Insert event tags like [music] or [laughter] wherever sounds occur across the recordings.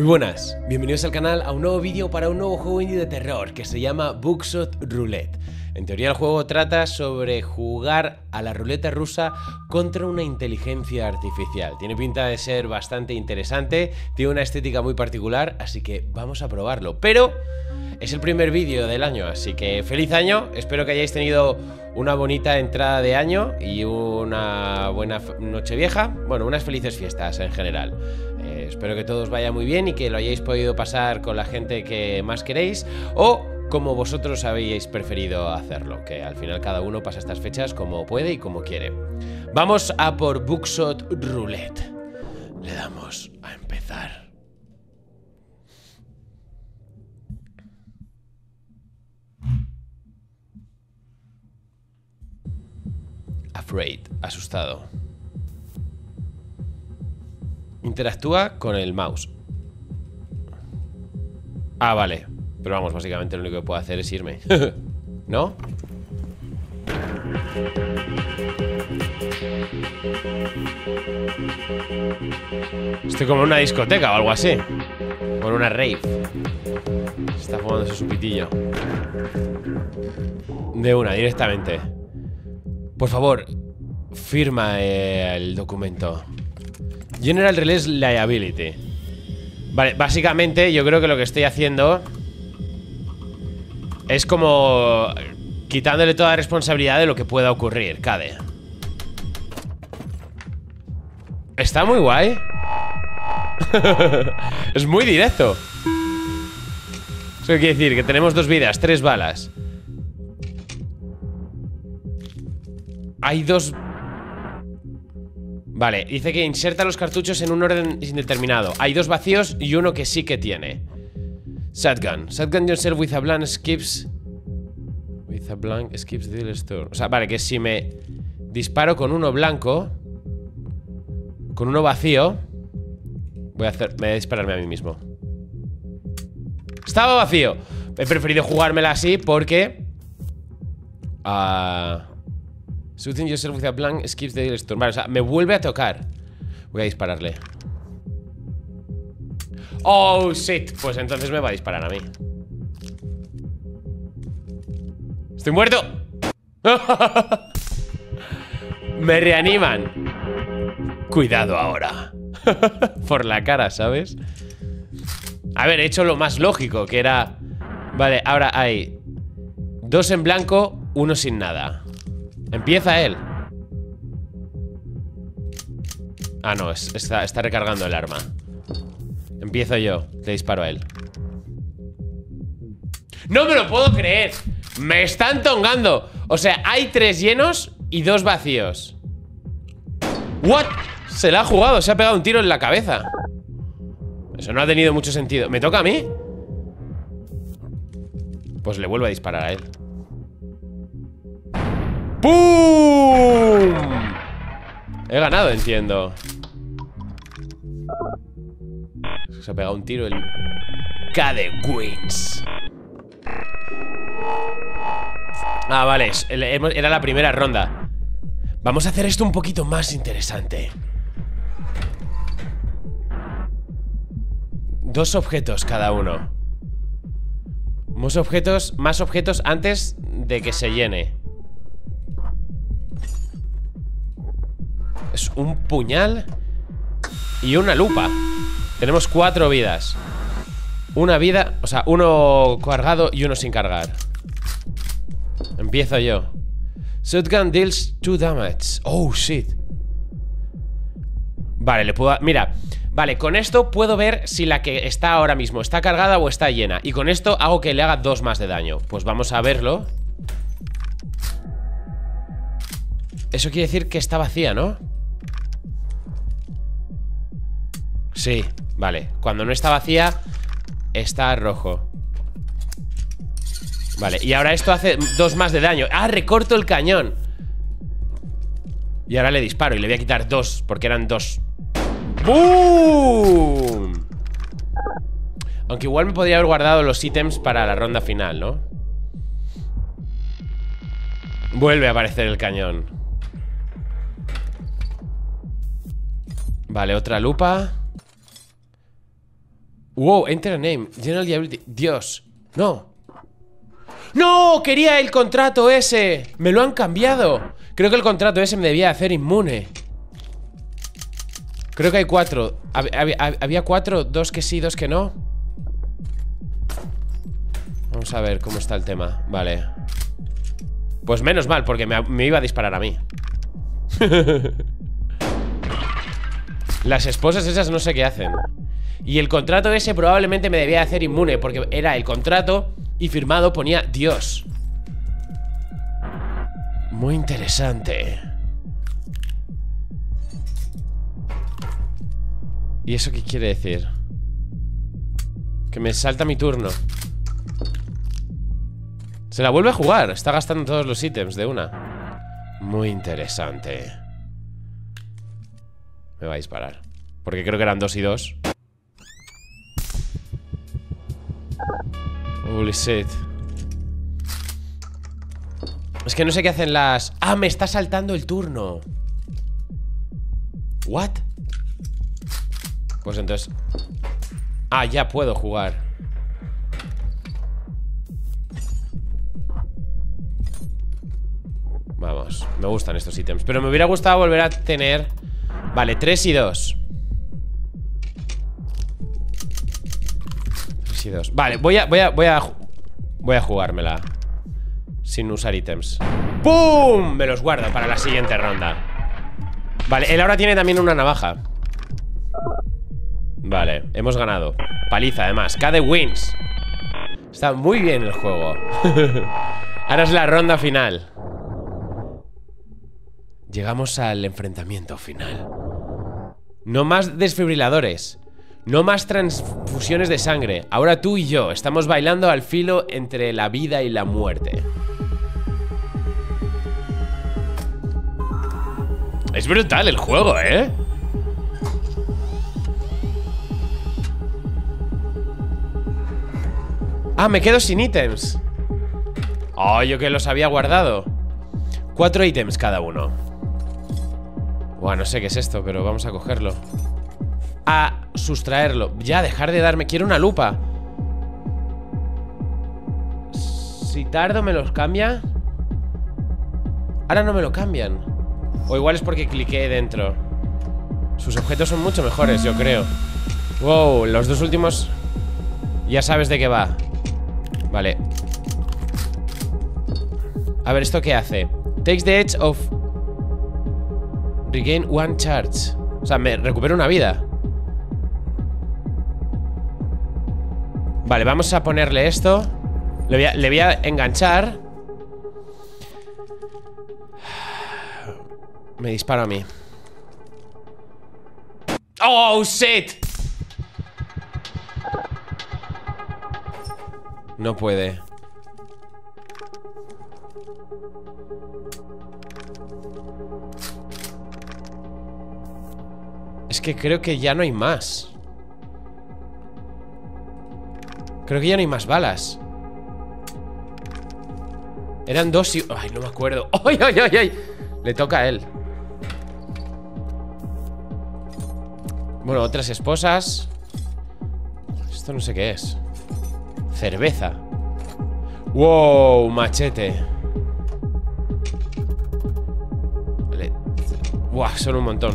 Muy buenas, bienvenidos al canal a un nuevo vídeo para un nuevo juego indie de terror que se llama Bookshot Roulette. En teoría el juego trata sobre jugar a la ruleta rusa contra una inteligencia artificial. Tiene pinta de ser bastante interesante, tiene una estética muy particular, así que vamos a probarlo. Pero es el primer vídeo del año, así que feliz año, espero que hayáis tenido una bonita entrada de año y una buena noche vieja, bueno, unas felices fiestas en general. Espero que todos vaya muy bien y que lo hayáis podido pasar con la gente que más queréis o como vosotros habéis preferido hacerlo, que al final cada uno pasa estas fechas como puede y como quiere. Vamos a por Bookshot Roulette. Le damos a empezar. Afraid, asustado. Interactúa con el mouse. Ah, vale. Pero vamos, básicamente lo único que puedo hacer es irme. [laughs] ¿No? Estoy como en una discoteca o algo así. O en una rave. Está fumando su pitillo. De una, directamente. Por favor, firma el documento. General Release Liability. Vale, básicamente yo creo que lo que estoy haciendo es como quitándole toda responsabilidad de lo que pueda ocurrir, Cade. Está muy guay. [laughs] es muy directo. Eso quiere decir que tenemos dos vidas, tres balas. Hay dos... Vale, dice que inserta los cartuchos en un orden indeterminado. Hay dos vacíos y uno que sí que tiene. Shotgun. Shotgun yourself with a blank skips. With a blank skips the store. O sea, vale, que si me disparo con uno blanco, con uno vacío, voy a hacer. Me voy a dispararme a mí mismo. Estaba vacío. He preferido jugármela así porque. Uh, Shooting yourself a blank skips the store. Vale, o sea, me vuelve a tocar. Voy a dispararle. Oh, shit Pues entonces me va a disparar a mí ¡Estoy muerto! [laughs] me reaniman Cuidado ahora [laughs] Por la cara, ¿sabes? A ver, he hecho lo más lógico Que era... Vale, ahora hay Dos en blanco, uno sin nada Empieza él Ah, no, está, recargando el arma Empiezo yo, le disparo a él ¡No me lo puedo creer! ¡Me están tongando! O sea, hay tres llenos y dos vacíos ¿What? Se la ha jugado, se ha pegado un tiro en la cabeza Eso no ha tenido mucho sentido ¿Me toca a mí? Pues le vuelvo a disparar a él ¡Pum! He ganado, entiendo. Se ha pegado un tiro el Cade Wins. Ah, vale, era la primera ronda. Vamos a hacer esto un poquito más interesante. Dos objetos cada uno. Más objetos, más objetos antes de que se llene Es un puñal Y una lupa. Tenemos cuatro vidas. Una vida, o sea, uno cargado y uno sin cargar. Empiezo yo. Shotgun deals two damage. Oh, shit. Vale, le puedo... Mira, vale, con esto puedo ver si la que está ahora mismo está cargada o está llena. Y con esto hago que le haga dos más de daño. Pues vamos a verlo. Eso quiere decir que está vacía, ¿no? Sí, Vale, cuando no está vacía Está rojo Vale, y ahora esto hace dos más de daño ¡Ah, recorto el cañón! Y ahora le disparo y le voy a quitar dos Porque eran dos ¡Bum! Aunque igual me podría haber guardado los ítems para la ronda final, ¿no? Vuelve a aparecer el cañón Vale, otra lupa Wow, enter a name. General liability. Dios. No. ¡No! Quería el contrato ese. Me lo han cambiado. Creo que el contrato ese me debía hacer inmune. Creo que hay cuatro. Había, cuatro, dos que sí, dos que no. Vamos a ver cómo está el tema. Vale. Pues menos mal, porque me, me iba a disparar a mí. [laughs] Las esposas esas no sé qué hacen. Y el contrato ese probablemente me debía hacer inmune, porque era el contrato y firmado ponía Dios. Muy interesante. ¿Y eso qué quiere decir? Que me salta mi turno. Se la vuelve a jugar. Está gastando todos los ítems de una. Muy interesante. Me va a disparar. Porque creo que eran dos y dos. Holy shit. Es que no sé qué hacen las... ¡Ah, me está saltando el turno! ¿What? Pues entonces... Ah, ya puedo jugar Vamos, me gustan estos ítems Pero me hubiera gustado volver a tener Vale, 3 y 2 3 y 2 Vale, voy a, voy a, voy a Voy a jugármela. Sin usar ítems. ¡Pum! Me los guardo para la siguiente ronda. Vale, él ahora tiene también una navaja. Vale, hemos ganado. Paliza además, KD wins. Está muy bien el juego. [laughs] Ahora es la ronda final. Llegamos al enfrentamiento final. No más desfibriladores No más transfusiones de sangre. Ahora tú y yo estamos bailando al filo entre la vida y la muerte. Es brutal el juego, ¿eh? Ah, me quedo sin ítems. Oh, yo que los había guardado. Cuatro ítems cada uno. Buah, no sé qué es esto, pero vamos a cogerlo. A sustraerlo. Ya, dejar de darme... Quiero una lupa. Si tardo, ¿me los cambia? Ahora no me lo cambian. O igual es porque cliqué dentro. Sus objetos son mucho mejores, yo creo. Wow, los dos últimos Ya sabes de qué va. Vale. A ver, ¿esto qué hace? Takes the edge of Regain one charge. O sea, me recupero una vida Vale, vamos a ponerle esto. Le voy a, enganchar. Me dispara a mí. ¡Oh, shit! No puede. Es que creo que ya no hay más Creo que ya no hay más balas. Eran dos y... Ay, no me acuerdo. [laughs] ¡Ay, ay, ay, ay! Le toca a él. Bueno, otras esposas. Esto no sé qué es. Cerveza. Wow, machete. Vale. Wow, son un montón.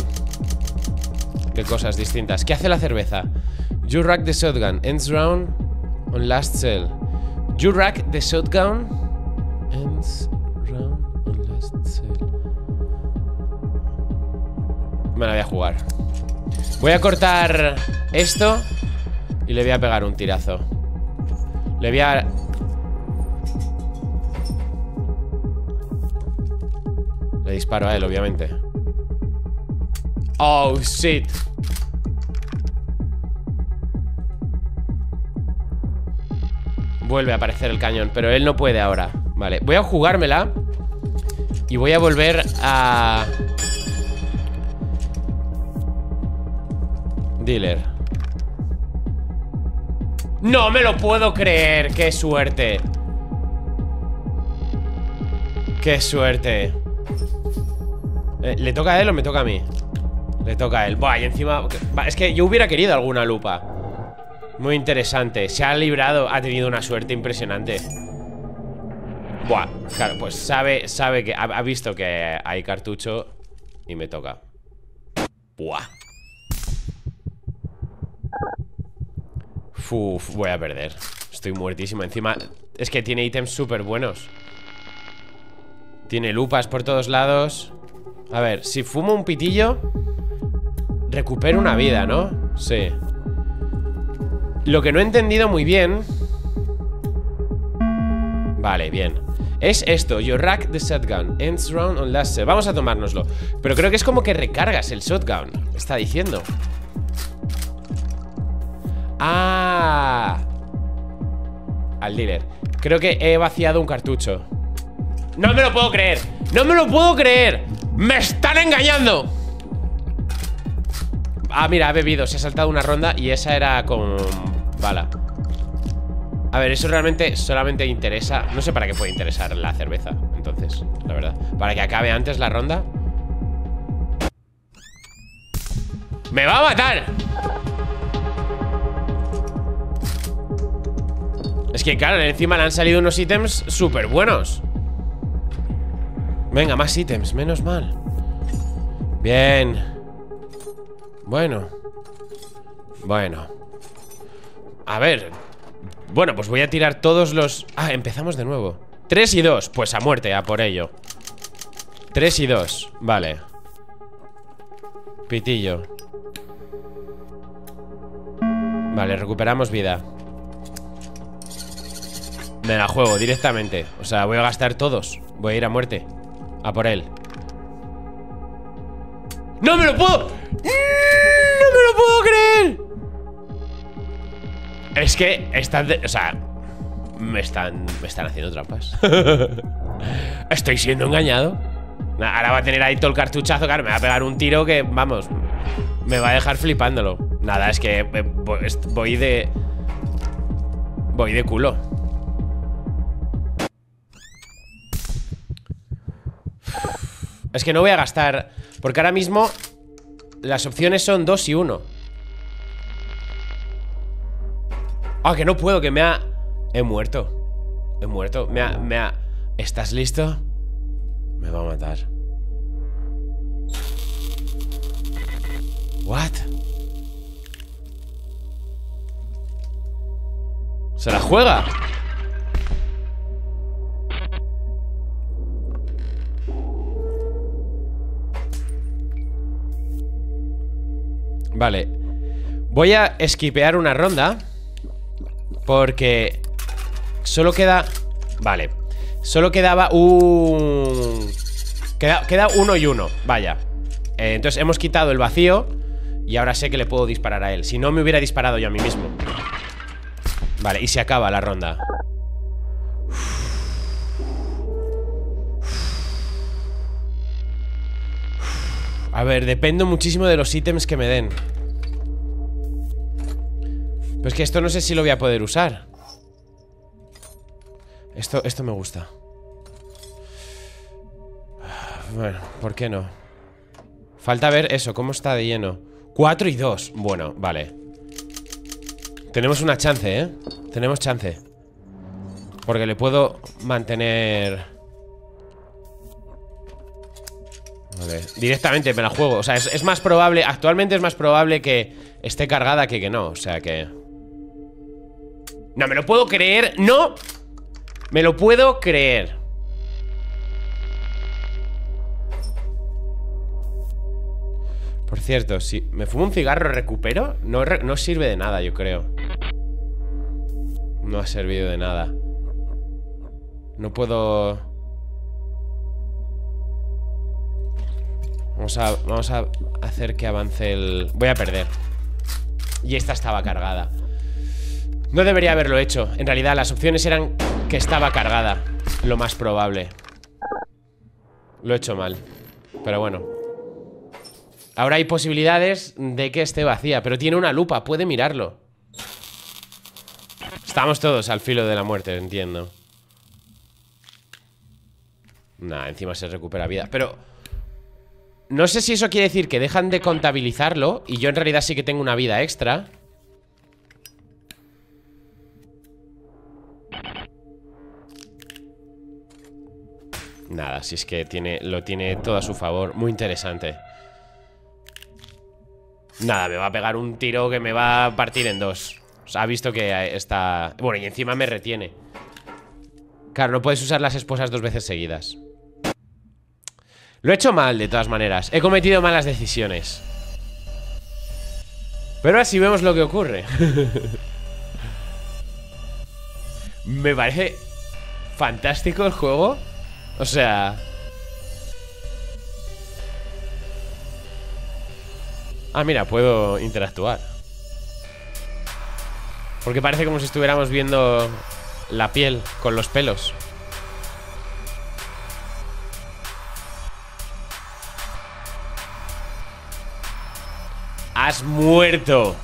De cosas distintas. ¿Qué hace la cerveza? You rack the shotgun. Ends round on last cell. You rack the shotgun Ends round on last cell. Me la voy a jugar. Voy a cortar esto Y le voy a pegar un tirazo. Le voy a... Le disparo a él, obviamente. Oh, shit Vuelve a aparecer el cañón Pero él no puede ahora Vale, voy a jugármela Y voy a volver a... Dealer ¡No me lo puedo creer! ¡Qué suerte! ¡Qué suerte! Eh, ¿Le toca a él o me toca a mí? Le toca a él Buah, y encima... Es que yo hubiera querido alguna lupa Muy interesante. Se ha librado, ha tenido una suerte impresionante. Buah, claro, pues sabe, sabe que ha, visto que hay cartucho y me toca. Buah. Uf, voy a perder. Estoy muertísimo. Encima, es que tiene ítems súper buenos. Tiene lupas por todos lados. A ver, si fumo un pitillo, recupero una vida, ¿no? Sí. Lo que no he entendido muy bien. Vale, bien. Es esto, your rack the shotgun Ends round on last Vamos a tomárnoslo. Pero creo que es como que recargas el shotgun Está diciendo. Ah. Al dealer. Creo que he vaciado un cartucho. No me lo puedo creer. No me lo puedo creer. ¡Me están engañando! Ah, mira, ha bebido. Se ha saltado una ronda Y esa era con A ver, eso realmente solamente interesa No sé para qué puede interesar la cerveza Entonces, la verdad. Para que acabe antes la ronda. ¡Me va a matar! Es que claro, encima le han salido unos ítems súper buenos Venga, más ítems, menos mal. Bien. Bueno. Bueno a ver Bueno, pues voy a tirar todos los... Ah, empezamos de nuevo. 3 y 2, pues a muerte, a por ello. 3 y 2, vale. Pitillo. Vale, recuperamos vida. Me la juego directamente O sea, voy a gastar todos. Voy a ir a muerte A por él. ¡No me lo puedo! Es que están... o sea... Me están... Me están haciendo trampas. [laughs] Estoy siendo engañado. Ahora va a tener ahí todo el cartuchazo, claro, me va a pegar un tiro que, vamos, me va a dejar flipándolo. Nada, es que eh, voy de... Voy de culo. Es que no voy a gastar... Porque ahora mismo las opciones son 2 y 1. Ah, que no puedo, que me ha... He muerto He muerto, me ha... Me ha... ¿Estás listo? Me va a matar What? ¿Se la juega? Vale Voy a esquipear una ronda porque solo queda... Vale Solo quedaba un... Queda, uno y uno, vaya. Eh, Entonces hemos quitado el vacío Y ahora sé que le puedo disparar a él. Si no me hubiera disparado yo a mí mismo. Vale, y se acaba la ronda. A ver, dependo muchísimo de los ítems que me den pero es que esto no sé si lo voy a poder usar. Esto, esto me gusta. Bueno, ¿por qué no? Falta ver eso, cómo está de lleno 4 y 2, bueno, vale. Tenemos una chance, ¿eh? Tenemos chance. Porque le puedo mantener Vale, directamente me la juego. O sea, es, es más probable, actualmente es más probable que esté cargada que que no. O sea que... No me lo puedo creer. No Me lo puedo creer. Por cierto, si me fumo un cigarro recupero no, no sirve de nada, yo creo. No ha servido de nada. No puedo... Vamos a, vamos a hacer que avance el... Voy a perder. Y esta estaba cargada no debería haberlo hecho. En realidad las opciones eran que estaba cargada. Lo más probable. Lo he hecho mal. Pero bueno. Ahora hay posibilidades de que esté vacía Pero tiene una lupa, puede mirarlo. Estamos todos al filo de la muerte, entiendo. Nah, encima se recupera vida. Pero... No sé si eso quiere decir que dejan de contabilizarlo Y yo en realidad sí que tengo una vida extra Nada, si es que tiene, lo tiene todo a su favor. Muy interesante. Nada, me va a pegar un tiro que me va a partir en dos. Ha visto que está... Bueno, y encima me retiene. Claro, no puedes usar las esposas dos veces seguidas. Lo he hecho mal, de todas maneras. He cometido malas decisiones. Pero así vemos lo que ocurre. [laughs] me parece fantástico el juego. O sea... Ah, mira, puedo interactuar. Porque parece como si estuviéramos viendo la piel con los pelos. Has muerto.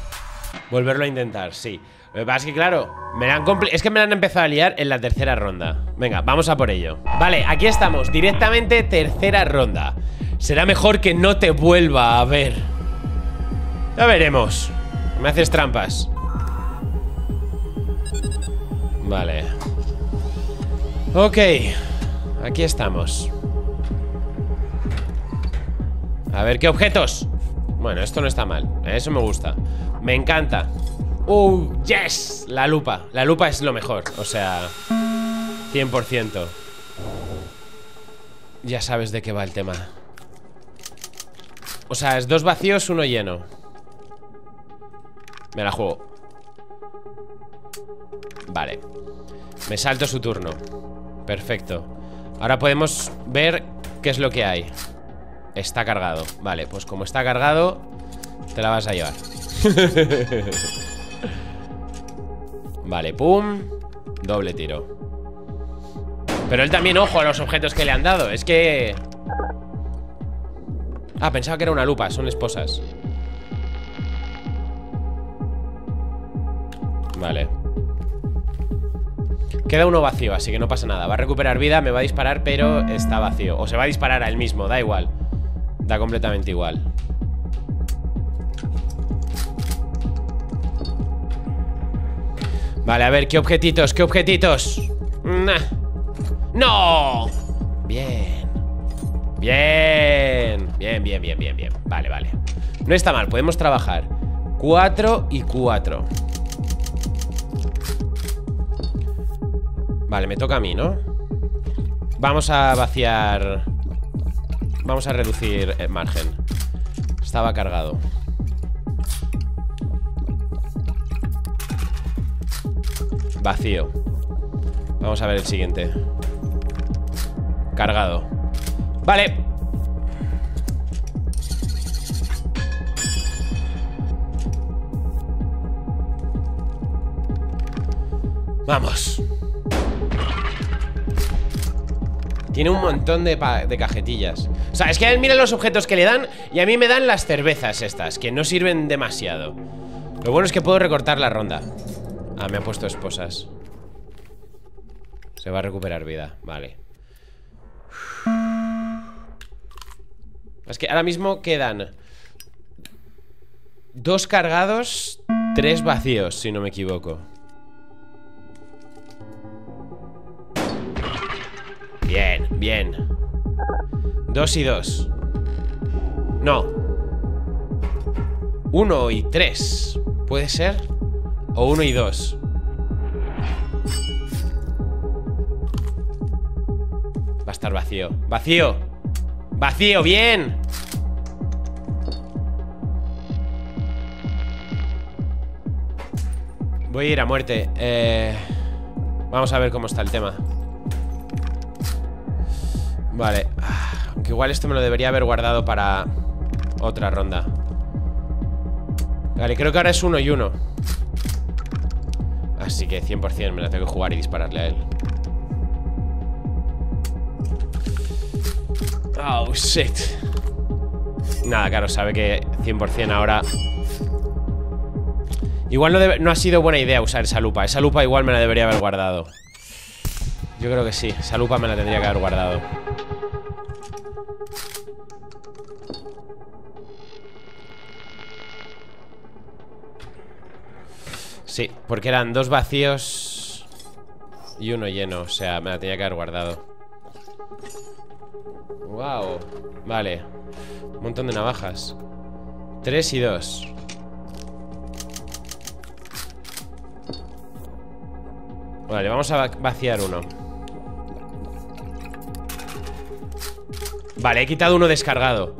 Volverlo a intentar, sí. Lo que pasa es que, claro, me han es que me han empezado a liar en la tercera ronda. Venga, vamos a por ello. Vale, aquí estamos, directamente tercera ronda. Será mejor que no te vuelva a ver. Ya veremos. Me haces trampas. Vale. Ok. Aquí estamos. A ver, ¿qué objetos? Bueno, esto no está mal. Eso me gusta. Me encanta. ¡Oh, yes! La lupa. La lupa es lo mejor. O sea, 100%. Ya sabes de qué va el tema. O sea, es dos vacíos, uno lleno. Me la juego. Vale. Me salto su turno Perfecto Ahora podemos ver qué es lo que hay Está cargado Vale, pues como está cargado Te la vas a llevar [laughs] Vale, pum. Doble tiro. Pero él también, ojo a los objetos que le han dado. Es que... Ah, pensaba que era una lupa, son esposas. Vale. Queda uno vacío, así que no pasa nada. Va a recuperar vida, me va a disparar, pero está vacío. O se va a disparar a él mismo, da igual. Da completamente igual Vale, a ver, ¿qué objetitos? ¿Qué objetitos? ¡No! Bien. Bien. Bien, bien, bien, bien, bien. Vale, vale. No está mal, podemos trabajar. 4 y 4 Vale, me toca a mí, ¿no? Vamos a vaciar. Vamos a reducir el margen. Estaba cargado Vacío. Vamos a ver el siguiente. Cargado. Vale. Vamos. Tiene un montón de, cajetillas. O sea, es que él mira los objetos que le dan Y a mí me dan las cervezas estas Que no sirven demasiado. Lo bueno es que puedo recortar la ronda Ah, me ha puesto esposas. Se va a recuperar vida Vale. Es que ahora mismo quedan Dos cargados Tres vacíos, si no me equivoco. Bien, bien. Dos y dos. No. Uno y tres. ¿Puede ser? O uno y dos Va a estar vacío ¡Vacío! ¡Vacío! ¡Bien! Voy a ir a muerte eh, Vamos a ver cómo está el tema Vale Aunque igual esto me lo debería haber guardado para Otra ronda Vale, creo que ahora es uno y uno Así que 100% me la tengo que jugar y dispararle a él. Oh, shit. Nada, claro, sabe que 100% ahora Igual no, no ha sido buena idea usar esa lupa. Esa lupa igual me la debería haber guardado. Yo creo que sí, esa lupa me la tendría que haber guardado Sí, porque eran dos vacíos y uno lleno. O sea, me la tenía que haber guardado. Wow. Vale. Un montón de navajas. Tres y dos. Vale, vamos a vaciar uno. Vale, he quitado uno descargado.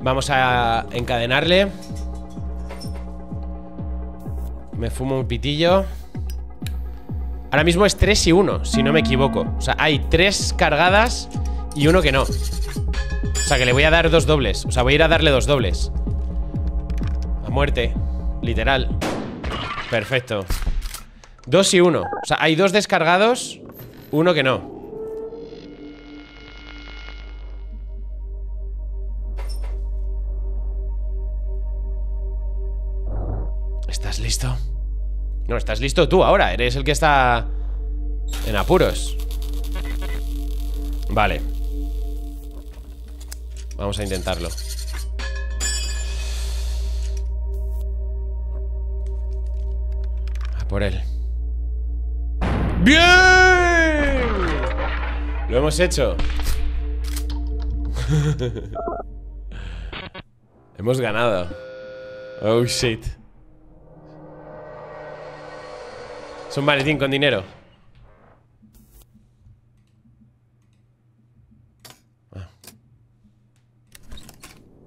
Vamos a encadenarle. Me fumo un pitillo. Ahora mismo es 3 y 1, si no me equivoco. O sea, hay 3 cargadas y uno que no. O sea, que le voy a dar dos dobles. O sea, voy a ir a darle dos dobles. A muerte. Literal. Perfecto. Dos y uno. O sea, hay dos descargados, uno que no. Estás listo tú ahora. Eres el que está en apuros. Vale. Vamos a intentarlo. A por él. ¡Bien! Lo hemos hecho. [laughs] hemos ganado. Oh shit. Es un maletín con dinero. Ah.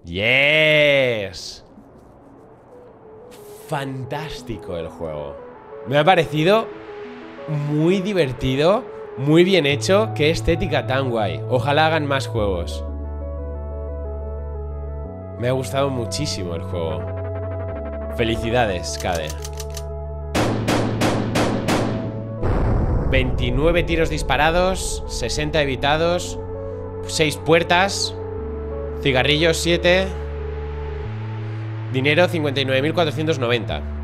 Yes. Fantástico el juego. Me ha parecido muy divertido, muy bien hecho. Qué estética tan guay. Ojalá hagan más juegos. Me ha gustado muchísimo el juego. Felicidades, Cade. 29 tiros disparados, 60 evitados, 6 puertas, cigarrillos 7, dinero 59.490.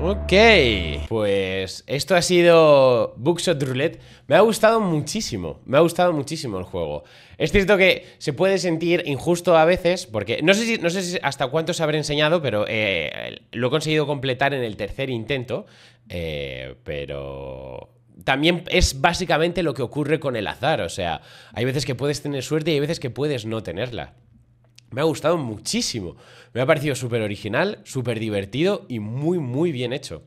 Ok, pues esto ha sido Bookshot Roulette. Me ha gustado muchísimo, me ha gustado muchísimo el juego. Es cierto que se puede sentir injusto a veces, porque no sé si, no sé hasta cuánto se habrá enseñado, pero eh, lo he conseguido completar en el tercer intento, eh, pero también es básicamente lo que ocurre con el azar. O sea, hay veces que puedes tener suerte y hay veces que puedes no tenerla. Me ha gustado muchísimo. Me ha parecido súper original, súper divertido y muy, muy bien hecho.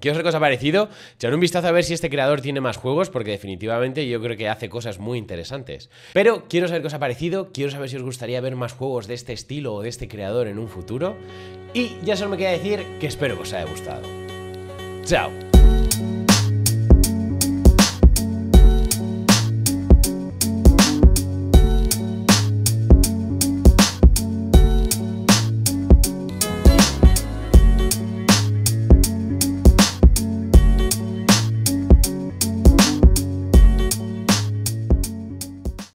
Qué os ha parecido. Echar un vistazo a ver si este creador tiene más juegos, porque definitivamente yo creo que hace cosas muy interesantes. Pero quiero saber qué os ha parecido, quiero saber si os gustaría ver más juegos de este estilo o de este creador en un futuro. Y ya solo me queda decir que espero que os haya gustado. out.